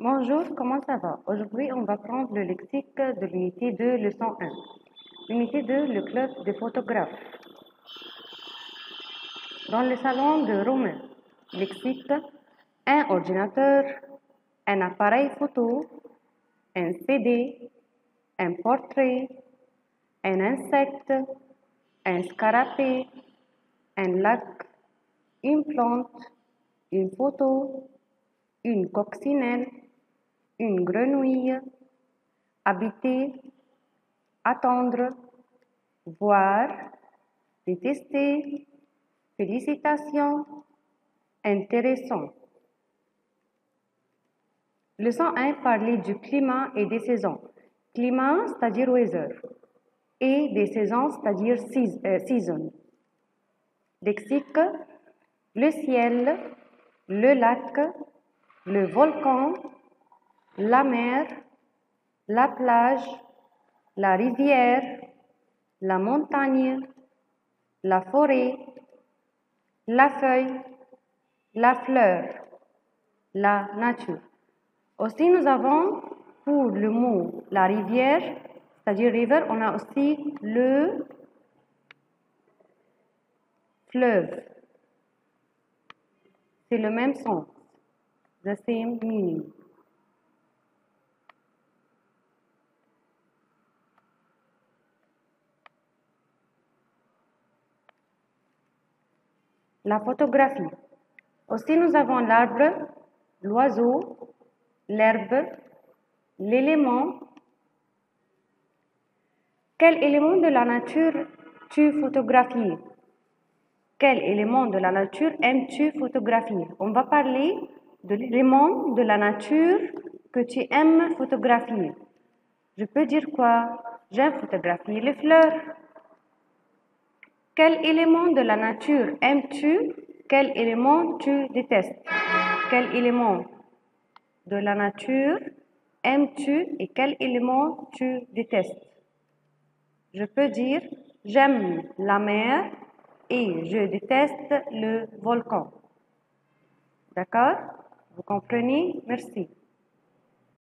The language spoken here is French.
Bonjour, comment ça va? Aujourd'hui, on va prendre le lexique de l'unité 2, leçon 1. L'unité 2, le club des photographes. Dans le salon de Romain, lexique, un ordinateur, un appareil photo, un CD, un portrait, un insecte, un scarabée, un lac, une plante, une photo, une coccinelle, une grenouille, habiter, attendre, voir, détester, félicitations, intéressant. Leçon 1, parler du climat et des saisons. Climat, c'est-à-dire weather, et des saisons, c'est-à-dire euh, season. Lexique, le ciel, le lac, le volcan, la mer, la plage, la rivière, la montagne, la forêt, la feuille, la fleur, la nature. Aussi, nous avons pour le mot la rivière, c'est-à-dire river, on a aussi le fleuve. C'est le même sens. The same meaning. La photographie. Aussi, nous avons l'arbre, l'oiseau, l'herbe, l'élément. Quel élément de la nature tu photographies? Quel élément de la nature aimes-tu photographier? On va parler de l'élément de la nature que tu aimes photographier. Je peux dire quoi? J'aime photographier les fleurs. Quel élément de la nature aimes-tu? Quel élément tu détestes? Quel élément de la nature aimes-tu et quel élément tu détestes? Je peux dire j'aime la mer et je déteste le volcan. D'accord? Vous comprenez? Merci.